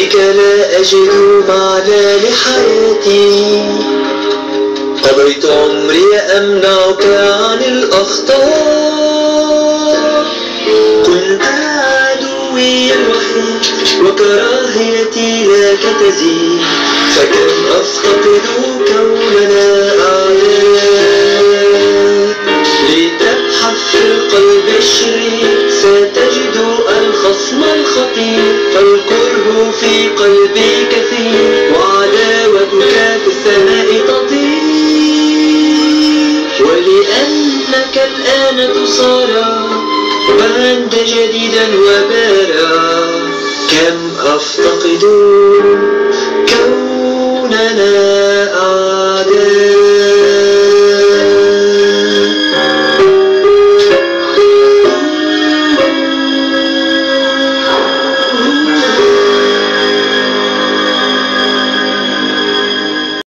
أجد معنى لحياتي. قضيت عمري أمنعك عن الأخطاء. كنت عدوي الوحيد وكراهيتي لك تزيد. الخطير فالكره في قلبي كثير وعداوتك في السماء تطير. ولأنك الآن تصارع وأنت جديدا وبارع كم أفتقد كوننا